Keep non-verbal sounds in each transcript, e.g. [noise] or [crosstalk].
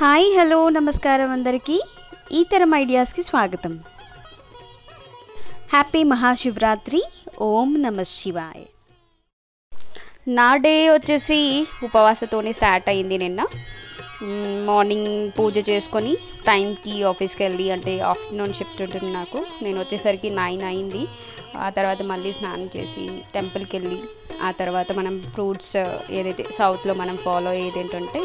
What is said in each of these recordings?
Hi hello నమస్కారం అందరికీ. ఈ తరం ఐడియాస్కి స్వాగతం. హ్యాపీ మహాశివరాత్రి. ఓం నమ శివాయ్. నా డే వచ్చేసి ఉపవాసతోనే స్టార్ట్ అయింది నిన్న. మార్నింగ్ పూజ చేసుకొని టైంకి ఆఫీస్కి వెళ్ళి అంటే ఆఫ్టర్నూన్ షిఫ్ట్ ఉంటుంది నాకు. నేను వచ్చేసరికి నైన్ అయింది. ఆ తర్వాత మళ్ళీ స్నానం చేసి టెంపుల్కి వెళ్ళి ఆ తర్వాత మనం ఫ్రూట్స్ ఏదైతే సౌత్లో మనం ఫాలో అయ్యేది ఏంటంటే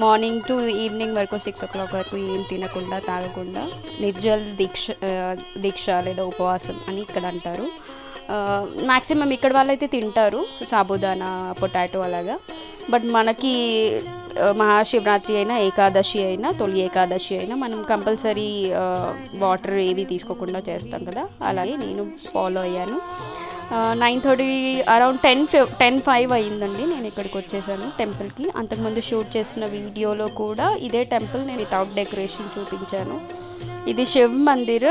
మార్నింగ్ టు ఈవినింగ్ వరకు సిక్స్ ఓ క్లాక్ వరకు ఏం తినకుండా తాగకుండా నిర్జల్ దీక్ష దీక్ష లేదా ఉపవాసం అని ఇక్కడ అంటారు. మ్యాక్సిమం ఇక్కడ వాళ్ళైతే తింటారు సాబుదానా పొటాటో అలాగా. బట్ మనకి మహాశివరాత్రి అయినా ఏకాదశి అయినా తొలి ఏకాదశి అయినా మనం కంపల్సరీ వాటర్ ఏవి తీసుకోకుండా చేస్తాం కదా. అలాగే నేను ఫాలో అయ్యాను. Nine thirty around ten ten five అయ్యిందండి నేను ఇక్కడికి వచ్చేసాను టెంపుల్కి. అంతకుముందు షూట్ చేసిన వీడియోలో కూడా ఇదే టెంపుల్ నేను వితౌట్ డెకరేషన్ చూపించాను. ఇది శివ్ మందిర్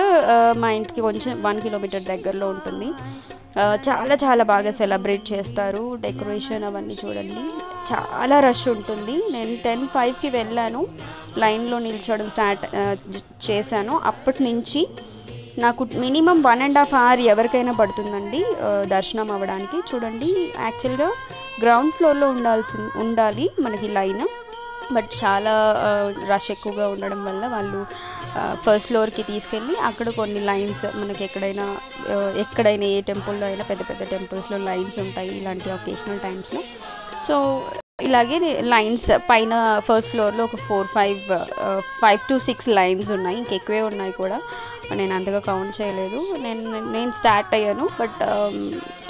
మా ఇంటికి కొంచెం వన్ కిలోమీటర్ దగ్గరలో ఉంటుంది. చాలా చాలా బాగా సెలబ్రేట్ చేస్తారు డెకరేషన్ అవన్నీ చూడండి. చాలా రష్ ఉంటుంది. నేను టెన్ ఫైవ్కి వెళ్ళాను. లైన్లో నిల్చోవడం స్టార్ట్ చేశాను. అప్పటి నుంచి నాకు minimum one and half hour ఎవరికైనా పడుతుందండి దర్శనం అవ్వడానికి. చూడండి యాక్చువల్గా గ్రౌండ్ ఫ్లోర్లో ఉండాల్సి ఉండాలి మనకి లైన్. బట్ చాలా రష్ ఎక్కువగా ఉండడం వల్ల వాళ్ళు ఫస్ట్ ఫ్లోర్కి తీసుకెళ్ళి అక్కడ కొన్ని లైన్స్ మనకి ఎక్కడైనా ఎక్కడైనా ఏ టెంపుల్లో అయినా పెద్ద పెద్ద టెంపుల్స్లో లైన్స్ ఉంటాయి ఇలాంటి ఒకేషనల్ టైమ్స్లో సో ఇలాగే లైన్స్ పైన ఫస్ట్ ఫ్లోర్లో ఒక four five five two six lines ఉన్నాయి. ఇంకెక్కువే ఉన్నాయి కూడా. నేను అంతగా కౌంట్ చేయలేదు. నేను నేను స్టార్ట్ అయ్యాను బట్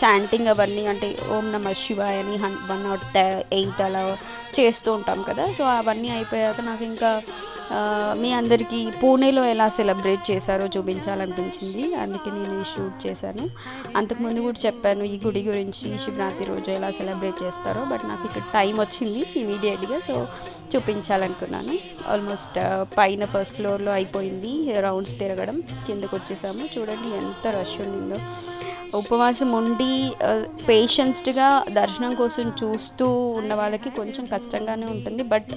చాంటింగ్ um, అవన్నీ అంటే ఓం నమ శివాయ అని హన్ వన్ నాట్ ఎయిట్ అలా చేస్తూ ఉంటాం కదా. సో అవన్నీ అయిపోయాక నాకు ఇంకా మీ అందరికీ పూణేలో ఎలా సెలబ్రేట్ చేశారో చూపించాలనిపించింది. అందుకే నేను ఈ షూట్ చేశాను. అంతకుముందు కూడా చెప్పాను ఈ గుడి గురించి శివరాత్రి రోజు ఎలా సెలబ్రేట్ చేస్తారో బట్ నాకు ఇక్కడ టైం వచ్చింది ఇమీడియట్గా సో చూపించాలనుకున్నాను. ఆల్మోస్ట్ uh, పైన ఫస్ట్ ఫ్లోర్లో అయిపోయింది రౌండ్స్ తిరగడం. కిందకు వచ్చేసాము. చూడండి ఎంత రష్ ఉండిందో. ఉపవాసం ఉండి uh, పేషెన్స్డ్గా దర్శనం కోసం చూస్తూ ఉన్న వాళ్ళకి కొంచెం కష్టంగానే ఉంటుంది. బట్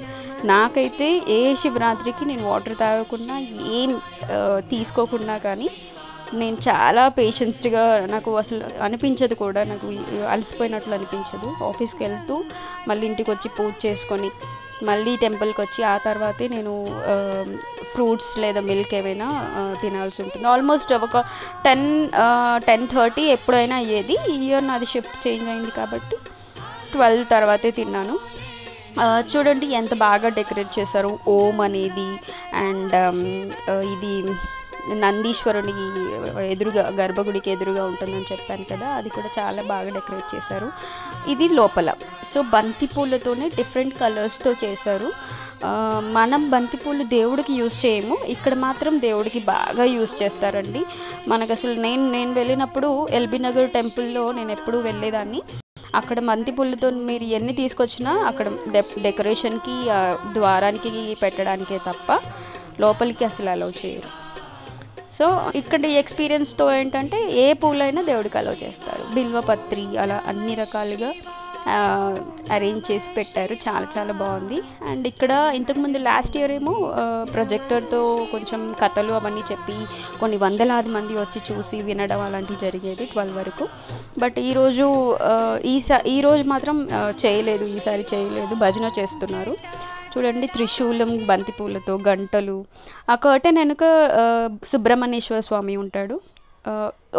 నాకైతే ఏ శివరాత్రికి నేను వాటర్ తాగకుండా ఏం uh, తీసుకోకుండా కానీ నేను చాలా పేషెన్స్డ్గా నాకు అసలు అనిపించదు కూడా. నాకు అలసిపోయినట్లు అనిపించదు. ఆఫీస్కి వెళ్తూ మళ్ళీ ఇంటికి వచ్చి పూజ చేసుకొని మళ్ళీ టెంపుల్కి వచ్చి ఆ తర్వాతే నేను ఫ్రూట్స్ లేదా మిల్క్ ఏమైనా తినాల్సి ఉంటుంది. ఆల్మోస్ట్ ఒక టెన్ టెన్ థర్టీ ఎప్పుడైనా అయ్యేది. ఈ ఇయర్ నాది షిఫ్ట్ చేంజ్ అయింది కాబట్టి ట్వెల్వ్ తర్వాతే తిన్నాను. చూడండి ఎంత బాగా డెకరేట్ చేశారు. ఓం అనేది అండ్ ఇది నందీశ్వరుని ఎదురుగా గర్భగుడికి ఎదురుగా ఉంటుందని చెప్పాను కదా అది కూడా చాలా బాగా డెకరేట్ చేశారు. ఇది లోపల. సో బంతిపూలతోనే డిఫరెంట్ కలర్స్తో చేశారు. మనం బంతిపూలు దేవుడికి యూజ్ చేయము. ఇక్కడ మాత్రం దేవుడికి బాగా యూజ్ చేస్తారండి. మనకు అసలు నేను నేను వెళ్ళినప్పుడు ఎల్బీ నగర్ టెంపుల్లో నేను ఎప్పుడూ వెళ్ళేదాన్ని. అక్కడ బంతిపూలతో మీరు ఎన్ని తీసుకొచ్చినా అక్కడ డెకరేషన్కి ద్వారానికి పెట్టడానికే తప్ప లోపలికి అసలు అలౌ చేయరు. సో ఇక్కడ ఈ ఎక్స్పీరియన్స్తో ఏంటంటే ఏ పూలైనా దేవుడికి అలౌ చేస్తారు. బిల్వపత్రి అలా అన్ని రకాలుగా అరేంజ్ చేసి పెట్టారు. చాలా చాలా బాగుంది. అండ్ ఇక్కడ ఇంతకుముందు లాస్ట్ ఇయర్ ఏమో ప్రొజెక్టర్తో కొంచెం కథలు అవన్నీ చెప్పి కొన్ని వందలాది మంది వచ్చి చూసి వినడం అలాంటివి జరిగేది ట్వెల్వ్ వరకు. బట్ ఈరోజు ఈసా ఈరోజు మాత్రం చేయలేదు. ఈసారి చేయలేదు. భజన చేస్తున్నారు. చూడండి త్రిశూలం బంతిపూలతో గంటలు. ఆ కర్టెన్ వెనుక సుబ్రహ్మణ్యేశ్వర స్వామి ఉంటాడు.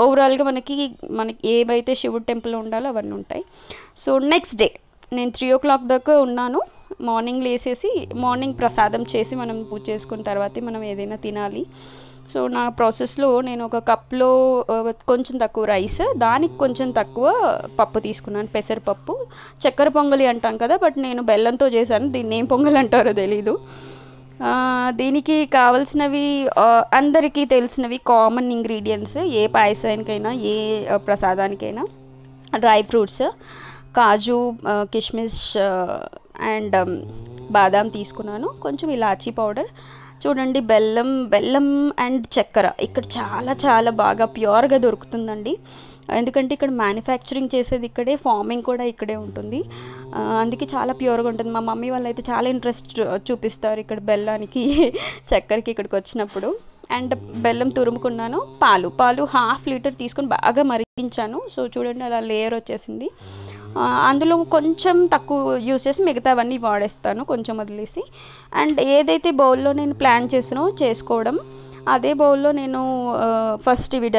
ఓవరాల్గా మనకి మనకి ఏవైతే శివుడు టెంపుల్ ఉండాలో అవన్నీ ఉంటాయి. సో నెక్స్ట్ డే నేను త్రీ ఓ క్లాక్ దాకా ఉన్నాను. మార్నింగ్ లేసేసి మార్నింగ్ ప్రసాదం చేసి మనం పూజ చేసుకున్న తర్వాతే మనం ఏదైనా తినాలి. సో నా ప్రాసెస్లో నేను ఒక కప్లో కొంచెం తక్కువ రైస్ దానికి కొంచెం తక్కువ పప్పు తీసుకున్నాను పెసరపప్పు చక్కెర పొంగలి అంటాం కదా బట్ నేను బెల్లంతో చేశాను దీన్ని ఏం పొంగల్ అంటారో తెలీదు. దీనికి కావలసినవి అందరికీ తెలిసినవి కామన్ ఇంగ్రీడియంట్స్ ఏ పాయసానికైనా ఏ ప్రసాదానికైనా. డ్రై ఫ్రూట్స్ కాజు కిష్మిష్ అండ్ బాదాం తీసుకున్నాను. కొంచెం ఇలాచీ పౌడర్ చూడండి బెల్లం బెల్లం అండ్ చక్కెర. ఇక్కడ చాలా చాలా బాగా ప్యూర్గా దొరుకుతుందండి. ఎందుకంటే ఇక్కడ మ్యానుఫ్యాక్చరింగ్ చేసేది ఇక్కడే ఫార్మింగ్ కూడా ఇక్కడే ఉంటుంది. అందుకే చాలా ప్యూర్గా ఉంటుంది. మా మమ్మీ వాళ్ళు అయితే చాలా ఇంట్రెస్ట్ చూపిస్తారు ఇక్కడ బెల్లానికి [laughs] చక్కెరకి ఇక్కడికి వచ్చినప్పుడు. అండ్ బెల్లం తురుముకున్నాను పాలు. పాలు హాఫ్ లీటర్ తీసుకొని బాగా మరిగించాను. సో చూడండి అలా లేయర్ వచ్చేసింది. అందులో కొంచెం తక్కువ యూస్ చేసి మిగతావన్నీ వాడేస్తాను కొంచెం వదిలేసి. అండ్ ఏదైతే బౌల్లో నేను ప్లాన్ చేసినో చేసుకోవడం అదే బౌల్లో నేను ఫస్ట్ ఇవి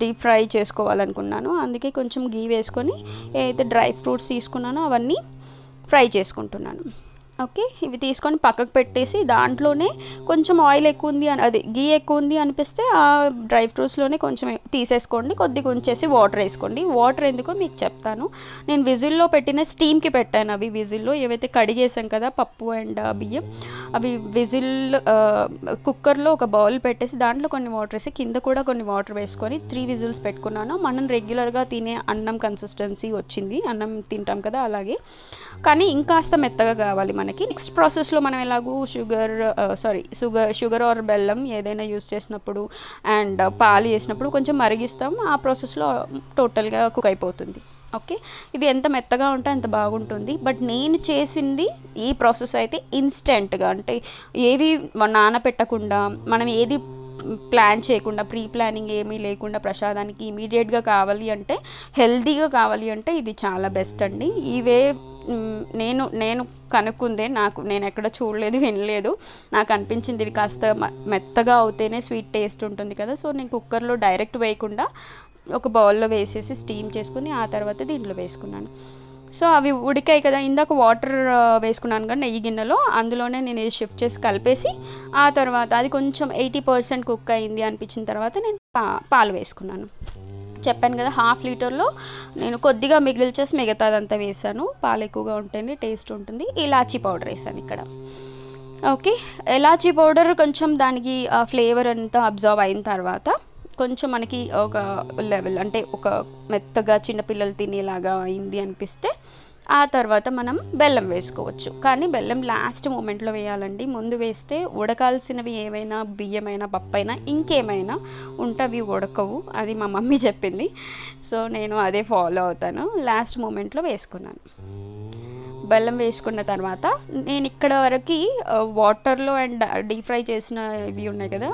డీప్ ఫ్రై చేసుకోవాలనుకున్నాను. అందుకే కొంచెం గీ వేసుకొని ఏదైతే డ్రై ఫ్రూట్స్ తీసుకున్నానో అవన్నీ ఫ్రై చేసుకుంటున్నాను. ఓకే? ఇవి తీసుకొని పక్కకు పెట్టేసి దాంట్లోనే కొంచెం ఆయిల్ ఎక్కువ ఉంది అని అది గీ ఎక్కువ ఉంది అనిపిస్తే ఆ డ్రై ఫ్రూట్స్లోనే కొంచెం తీసేసుకోండి కొద్దిగా ఉంచేసి వాటర్ వేసుకోండి. వాటర్ ఎందుకో మీకు చెప్తాను. నేను విజిల్లో పెట్టిన స్టీమ్కి పెట్టాను అవి విజిల్లో. ఏవైతే కడిగేసాం కదా పప్పు అండ్ బియ్యం అవి విజిల్ కుక్కర్లో ఒక బౌల్ పెట్టేసి దాంట్లో కొన్ని వాటర్ వేసి కింద కూడా కొన్ని వాటర్ వేసుకొని త్రీ విజిల్స్ పెట్టుకున్నాను. మనం రెగ్యులర్గా తినే అన్నం కన్సిస్టెన్సీ వచ్చింది. అన్నం తింటాం కదా అలాగే. కానీ ఇంకాస్త మెత్తగా కావాలి మనకి. నెక్స్ట్ ప్రాసెస్లో మనం ఎలాగూ sugar sorry sugar sugar or బెల్లం ఏదైనా యూస్ చేసినప్పుడు అండ్ uh, పాలు వేసినప్పుడు కొంచెం మరిగిస్తాం. ఆ ప్రాసెస్లో టోటల్గా కుక్ అయిపోతుంది. ఓకే ఇది ఎంత మెత్తగా ఉంటే అంత బాగుంటుంది. బట్ నేను చేసింది ఈ ప్రాసెస్ అయితే ఇన్స్టెంట్గా అంటే ఏవి నానపెట్టకుండా మనం ఏది ప్లాన్ చేయకుండా ప్రీ ప్లానింగ్ ఏమీ లేకుండా ప్రసాదానికి ఇమీడియట్గా కావాలి అంటే హెల్తీగా కావాలి అంటే ఇది చాలా బెస్ట్ అండి. ఇవే వే నేను నేను కనుక్కుందే నాకు నేను ఎక్కడ చూడలేదు వినలేదు. నాకు అనిపించింది ఇవి కాస్త మ- మెత్తగా అవుతేనే స్వీట్ టేస్ట్ ఉంటుంది కదా. సో నేను కుక్కర్లో డైరెక్ట్ వేయకుండా ఒక బౌల్లో వేసేసి స్టీమ్ చేసుకుని ఆ తర్వాత దీంట్లో వేసుకున్నాను. సో అవి ఉడికాయి కదా. ఇందాక వాటర్ వేసుకున్నాను కదా నెయ్యి గిన్నెలో. అందులోనే నేను ఇది షిఫ్ట్ చేసి కలిపేసి ఆ తర్వాత అది కొంచెం ఎయిటీ పర్సెంట్ కుక్ అయింది అనిపించిన తర్వాత నేను పా పాలు వేసుకున్నాను. చెప్పాను కదా హాఫ్ లీటర్లో నేను కొద్దిగా మిగిల్చేసి మిగతాదంతా వేసాను పాలు ఎక్కువగా ఉంటేనే టేస్ట్ ఉంటుంది. ఇలాచీ పౌడర్ వేసాను ఇక్కడ. ఓకే ఎలాచీ పౌడర్ కొంచెం దానికి ఫ్లేవర్ అంతా అబ్జర్వ్ అయిన తర్వాత కొంచెం మనకి ఒక లెవెల్ అంటే ఒక మెత్తగా చిన్నపిల్లలు తినేలాగా అయింది అనిపిస్తే ఆ తర్వాత మనం బెల్లం వేసుకోవచ్చు. కానీ బెల్లం లాస్ట్ మూమెంట్లో వేయాలండి. ముందు వేస్తే ఉడకాల్సినవి ఏమైనా బియ్యమైనా పప్పైనా ఇంకేమైనా ఉంటవి ఉడకవు. అది మా మమ్మీ చెప్పింది. సో నేను అదే ఫాలో అవుతాను. లాస్ట్ మూమెంట్లో వేసుకున్నాను. బెల్లం వేసుకున్న తర్వాత నేను ఇక్కడ వరకు వాటర్లో అండ్ డీప్ ఫ్రై చేసిన ఇవి ఉన్నాయి కదా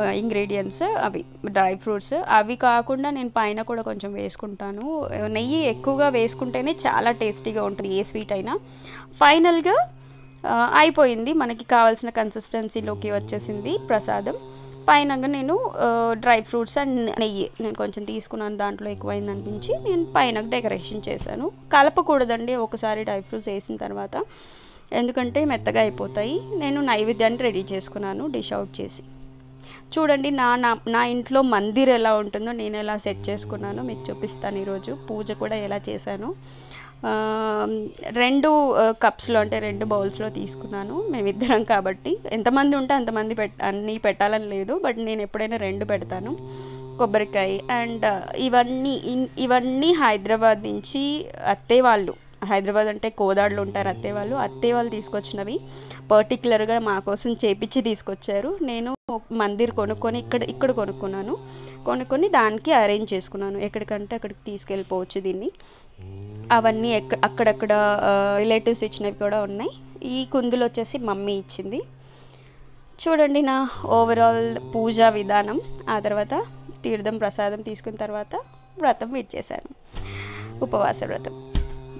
ఇంగ్రీడియంట్స్ అవి డ్రై ఫ్రూట్స్ అవి కాకుండా నేను పైన కూడా కొంచెం వేసుకుంటాను. నెయ్యి ఎక్కువగా వేసుకుంటేనే చాలా టేస్టీగా ఉంటుంది ఏ స్వీట్ అయినా. ఫైనల్గా అయిపోయింది. మనకి కావాల్సిన కన్సిస్టెన్సీలోకి వచ్చేసింది ప్రసాదం. పైన నేను డ్రై ఫ్రూట్స్ అండ్ నెయ్యి నేను కొంచెం తీసుకున్నాను దాంట్లో ఎక్కువైంది అనిపించి నేను పైన డెకరేషన్ చేశాను. కలపకూడదండి ఒకసారి డ్రై ఫ్రూట్స్ వేసిన తర్వాత. ఎందుకంటే మెత్తగా అయిపోతాయి. నేను నైవేద్యాన్ని రెడీ చేసుకున్నాను డిష్ అవుట్ చేసి. చూడండి నా నా నా ఇంట్లో మందిర్ ఎలా ఉంటుందో నేను ఎలా సెట్ చేసుకున్నానో మీకు చూపిస్తాను ఈరోజు. పూజ కూడా ఎలా చేశాను. రెండు కప్స్లో అంటే రెండు బౌల్స్లో తీసుకున్నాను. మేమిద్దరం కాబట్టి. ఎంతమంది ఉంటే అంతమంది పెట్ అన్నీ పెట్టాలని లేదు. బట్ నేను ఎప్పుడైనా రెండు పెడతాను. కొబ్బరికాయ అండ్ ఇవన్నీ ఇన్- ఇవన్నీ హైదరాబాద్ నుంచి అత్తే వాళ్ళు హైదరాబాద్ అంటే కోదాడులో ఉంటారు అత్తే వాళ్ళు. అత్తే వాళ్ళు తీసుకొచ్చినవి. పర్టికులర్గా మా కోసం చేపించి తీసుకొచ్చారు. నేను మందిర్ కొనుక్కొని ఇక్కడ ఇక్కడ కొనుక్కున్నాను. కొనుక్కొని దానికి అరేంజ్ చేసుకున్నాను. ఎక్కడికంటే అక్కడికి తీసుకెళ్ళిపోవచ్చు దీన్ని. అవన్నీ ఎక్క అక్కడక్కడ రిలేటివ్స్ ఇచ్చినవి కూడా ఉన్నాయి. ఈ కుందులు వచ్చేసి మమ్మీ ఇచ్చింది. చూడండి నా ఓవరాల్ పూజా విధానం. ఆ తర్వాత తీర్థం ప్రసాదం తీసుకున్న తర్వాత వ్రతం విడిచేశాను. ఉపవాస వ్రతం.